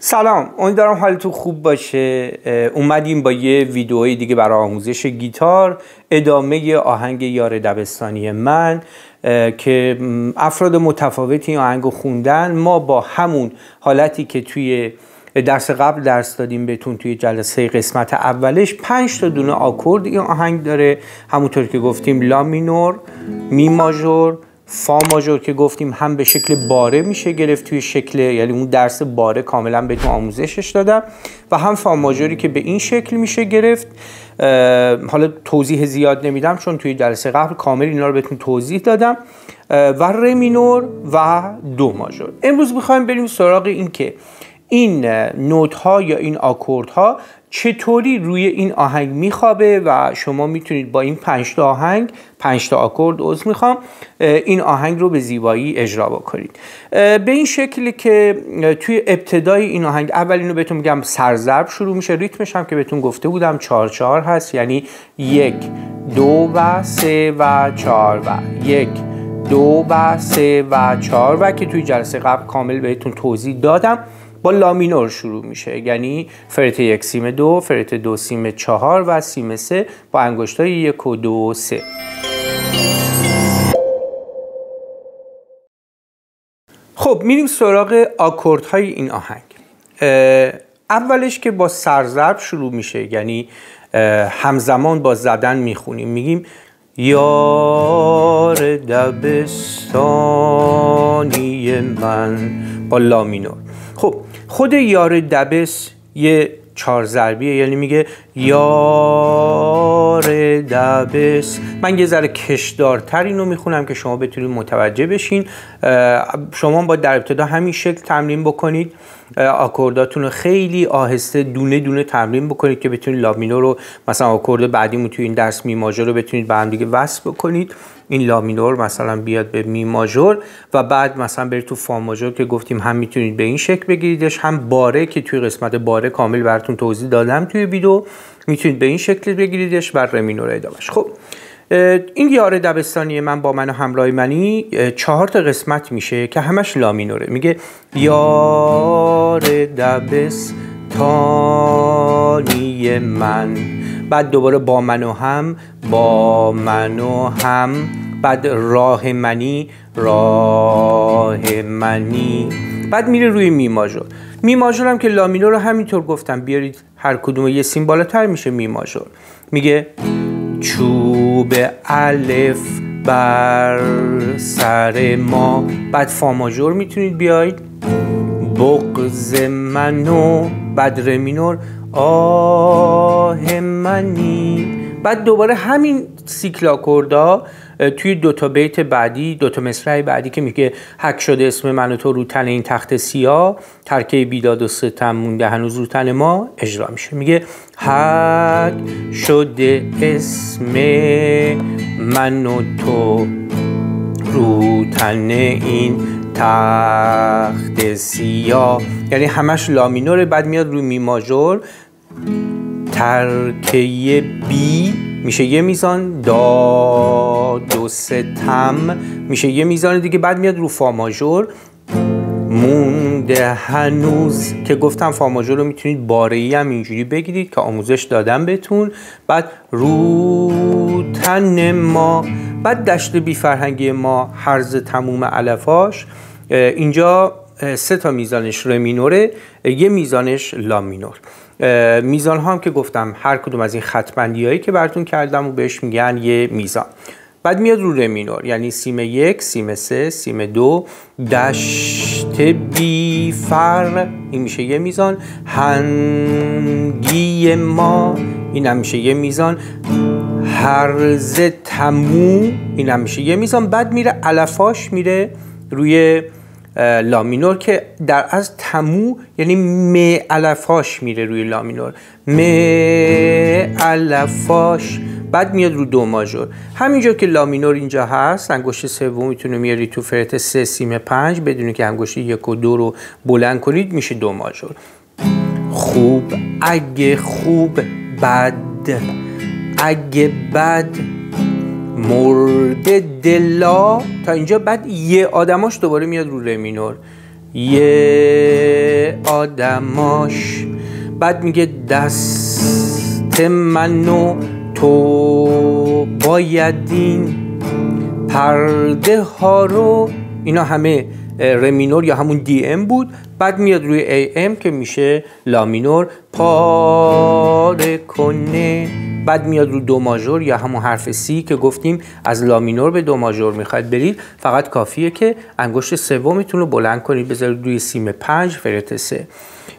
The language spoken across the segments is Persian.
سلام امیدوارم حالتون خوب باشه. اومدیم با یه ویدئوی دیگه برای آموزش گیتار. ادامه آهنگ یار دبستانی من که افراد متفاوتی این آهنگ خوندن. ما با همون حالتی که توی درس قبل درس دادیم بهتون توی جلسه قسمت اولش پنج تا دونه آکورد این آهنگ داره. همونطور که گفتیم لا مینور می ماژور فا ماژور که گفتیم هم به شکل باره میشه گرفت توی شکل یعنی اون درس باره کاملا بهتون آموزشش دادم و هم فا ماژوری که به این شکل میشه گرفت. حالا توضیح زیاد نمیدم چون توی جلسه قبل کامل اینا رو بهتون توضیح دادم. و ر مینور و دو ماژور. امروز می‌خوایم بریم سراغ این که این نوت ها یا این آکورد ها چطوری روی این آهنگ میخوابه و شما می‌تونید با این پنج تا آهنگ پنج تا آکورد عضو می‌خوام این آهنگ رو به زیبایی اجرا بکنید. به این شکلی که توی ابتدای این آهنگ اول اینو بهتون میگم سرزرب شروع میشه. ریتمش هم که بهتون گفته بودم چهار چهار هست یعنی یک دو و سه و چهار و. یک دو و سه و چهار و که توی جلسه قبل کامل بهتون توضیح دادم. با لامینور شروع میشه. یعنی فرت یک سیم دو فرت دو سیم چهار و سیم سه با انگشتای یک و دو و سه. خب میریم سراغ آکورد های این آهنگ. اولش که با سرزرب شروع میشه یعنی همزمان با زدن می‌خونیم. میگیم یار دبستانی من با لامینور خود یار دبس یه چهار ضربیه یعنی میگه یار دبس. من یه ذره کشدارتر اینو می‌خونم که شما بتونید متوجه بشین. شما با در ابتدا همین شکل تمرین بکنید. آکورداتون رو خیلی آهسته دونه دونه تمرین بکنید که بتونید لامینو رو مثلا آکورد بعدیمون توی این درس می ماژور رو بتونید به هم دیگه وصل بکنید. این لامینور مثلا بیاد به می ماژور و بعد مثلا برید تو فا ماژور که گفتیم هم می‌تونید به این شکل بگیریدش هم باره که توی قسمت باره کامل براتون توضیح دادم توی ویدیو. می‌تونید به این شکل بگیریدش بر رمینور ادامش خب این یار دبستانی من با من و همراه منی چهار تا قسمت میشه که همش لامینوره. میگه یار دبستانی من بعد دوباره با من و هم با من و هم بعد راه منی راه منی. بعد میره روی می ماژور که لامینور رو همینطور گفتم بیارید هر کدوم یه سیم بالاتر میشه می ماژور میگه چوب الف بر سر ما. بعد فا ماژور می‌تونید بیاید. بغز منو بعد رمینور آه منی. بعد دوباره همین سیکل آکوردا توی دوتا بیت بعدی دوتا مصرع بعدی که میگه حک شده اسم من و تو رو تن این تخت سیاه ترکه بیداد و ستم مونده هنوز رو تن ما اجرا میشه. میگه حک شده اسم من و تو رو تن این تخت سیاه. یعنی همش لامینوره بعد میاد رو می ماژور. ترکه بی میشه یه میزان دا دو ستم میشه یه میزان دیگه بعد میاد رو فا ماژور. مونده هنوز که گفتم فا ماژور رو می‌تونید باره هم اینجوری بگیرید که آموزش دادم بهتون. بعد رو تن ما بعد دشت بی فرهنگی ما حرز تموم علفاش. اینجا سه تا میزانش رمینوره یه میزانش لامینور میزان ها هم که گفتم هر کدوم از این خط هایی که براتون کردم و بهش میگن یه میزان. بعد میاد رو رمینور یعنی سیم یک سیم سه سیم دو دشت بی فر. این میشه یه میزان. هنگی ما این هم میشه یه میزان. هرز تمو این هم میشه یه میزان. بعد میره علفاش میره روی لامینور که در از تمو یعنی م الفاش میره روی لامینور م الفاش بعد میاد رو دو ماژور. همینجا که لامینور اینجا هست انگشت سوم می‌تونه میاری تو فرت سه سیم پنج بدونی که انگشت یک و دو رو بلند کنید میشه دو ماژور. خوب اگه خوب بد. اگه بد مرد دلا. تا اینجا بعد یه آدماش دوباره میاد رو رمینور. یه آدماش. بعد میگه دست منو تو بایدین پرده ها رو اینا همه ر مینور یا همون Dm بود. بعد میاد روی Am که میشه لامینور. پاره کنه. بعد میاد رو دو ماژور یا همون حرف C که گفتیم از لامینور به دو ماژور می‌خواد برید. فقط کافیه که انگشت سومتون رو بلند کنید بذارید روی سیم پنج فرت سه.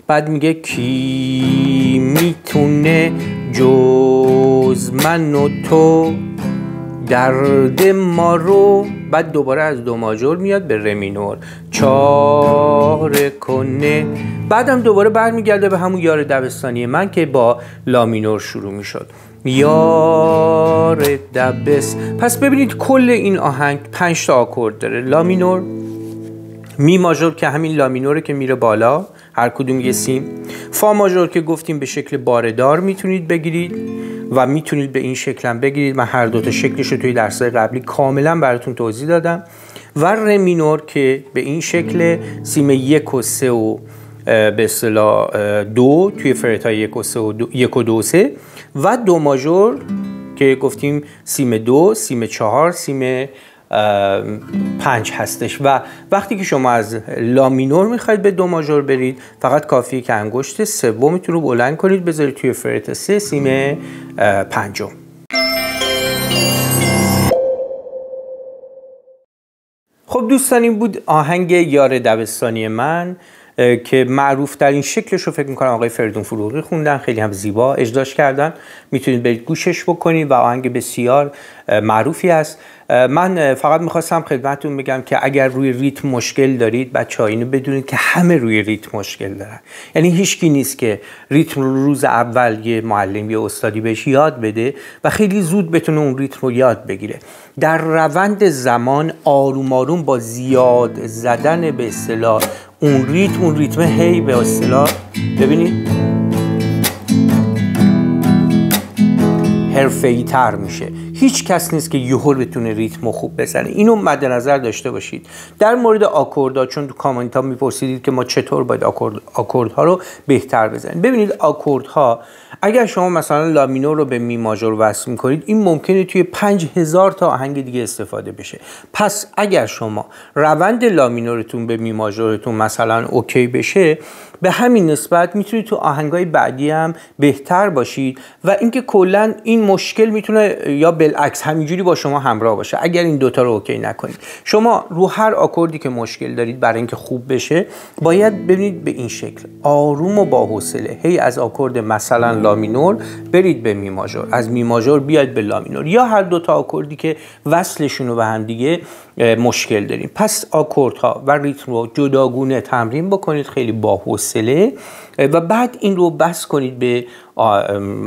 بعد میگه کی می‌تونه جز من و تو درد ما رو؟ بعد دوباره از دو ماژور میاد به رمینور چاره کنه. بعدم دوباره برمیگرده به همون یار دبستانی من که با لامینور شروع می‌شد. یار دبس. پس ببینید کل این آهنگ پنج تا آکورد داره. لامینور می ماژور که همین لامینوره که میره بالا هر کدوم یه سیم. فا ماژور که گفتیم به شکل باردار می‌تونید بگیرید و می‌تونید به این شکل هم بگیرید. من هر دوتا شکلش رو توی درسای قبلی کاملا براتون توضیح دادم. و رمینور که به این شکل سیم یک و سه و به اصطلاح دو توی فرت های یک و, سه و دو، یک و دو سه. و دو ماژور که گفتیم سیم دو سیم چهار سیم پنج هستش. و وقتی که شما از لامینور می‌خواید به دو ماژور برید فقط کافیه که انگشت سومتون رو بلند کنید بذارید توی فرت سه سیم پنجم. خب دوستان این بود آهنگ یار دبستانی من. که معروف ترین شکلش رو فکر می‌کنم آقای فردون فروغی خوندن خیلی هم زیبا اجداش کردن. می‌تونید برید گوشش بکنید و آهنگ بسیار معروفی است من فقط می‌خواستم خدمتتون بگم که اگر روی ریتم مشکل دارید بچه اینو بدونید که همه روی ریتم مشکل دارن. یعنی هیچکی نیست که ریتم رو روز اول یه معلم یا استادی بهش یاد بده و خیلی زود بتونه اون ریتم رو یاد بگیره. در روند زمان آروم آروم با زیاد زدن به اصطلاح اون ریتم اون ریتم هی به اصطلاح ببینید. حرفه‌ای تر میشه. هیچ کس نیست که یهو بتونه ریتم خوب بزنه. اینو مد نظر داشته باشید. در مورد آکوردها چون تو کامنت ها میپرسیدید که ما چطور باید آکورد ها رو بهتر بزنیم. ببینید ها اگر شما مثلا لامینور رو به می ماژور وصل می‌کنید این ممکنه توی 5000 تا آهنگ دیگه استفاده بشه. پس اگر شما روند لامینورتون به می ماژورتون مثلا OK بشه به همین نسبت می‌تونید تو آهنگای بعدی هم بهتر باشید. و اینکه کلا این مشکل می‌تونه یا بالعکس همینجوری با شما همراه باشه. اگر این دوتا رو OK نکنید. شما رو هر آکوردی که مشکل دارید برای اینکه خوب بشه باید ببینید به این شکل. آروم و با حوصله. هی از آکورد مثلا لامینور برید به می ماژور. از می ماژور بیاید به لامینور یا هر دوتا آکوردی که وصلشون رو به هم دیگه مشکل داریم. پس آکوردها و ریتم رو جداگونه تمرین بکنید خیلی با حوصله و بعد این رو بس کنید به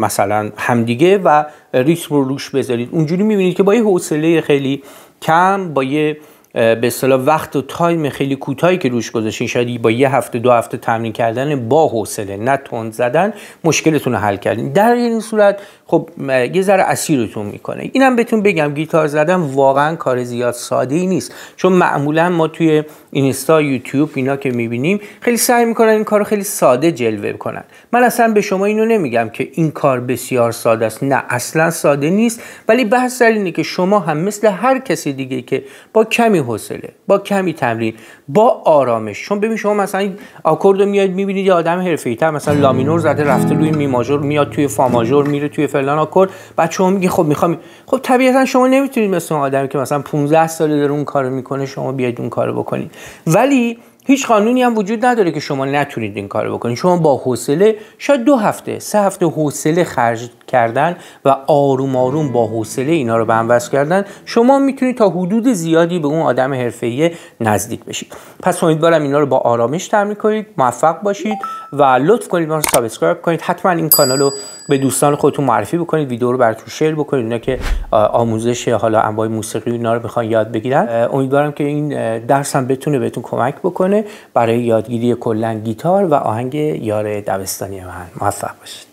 مثلا همدیگه و ریتم رو روش بذارید. اونجوری می‌بینید که با یه حوصله خیلی کم با یه به اصطلاح وقت و تایم خیلی کوتاهی که روش گذاشتین شاید با یه هفته دو هفته تمرین کردن با حوصله نه تند زدن مشکلتون رو حل کردین. در این صورت خب یه ذره اسیرتون می‌کنه. اینم بهتون بگم گیتار زدن واقعا کار زیاد ساده ای نیست. چون معمولا ما توی اینستا یوتیوب اینا که می‌بینیم خیلی سعی می‌کنن این کار خیلی ساده جلوه کنن. من اصلا به شما اینو نمیگم که این کار بسیار ساده است. نه اصلا ساده نیست. ولی بحث اینه که شما هم مثل هر کسی دیگه که با کمی حوصله با کمی تمرین با آرامش. چون ببین شما مثلا آکورد رو میاد می‌بینید یه آدم حرفه‌ای‌تر مثلا لامینور زده رفته روی می ماژور میاد توی فا ماژور میره توی فلان آکورد. بعد شما میگی خب می‌خوام خب طبیعتا شما نمی‌تونید مثل اون آدمی که مثلا 15 ساله داره اون کارو می‌کنه شما بیاید اون کارو بکنید. ولی هیچ قانونی هم وجود نداره که شما نتونید این کارو بکنید. شما با حوصله شاید دو هفته سه هفته حوصله خرج کردن و آروم آروم با حوصله اینا رو به هم وصل کردن شما می‌تونید تا حدود زیادی به اون آدم حرفه‌ای نزدیک بشید. پس امیدوارم اینا رو با آرامش تمرین کنید موفق باشید و لطف کنید ما رو subscribe کنید. حتما این کانال رو به دوستان خودتون معرفی بکنید ویدیو رو براتون share بکنید. اینا که آموزش حالا انواع موسیقی اینا رو بخوان یاد بگیرن. امیدوارم که این درس هم بتونه بهتون کمک بکنه برای یادگیری کلا گیتار و آهنگ یار دبستانی من. موفق باشید.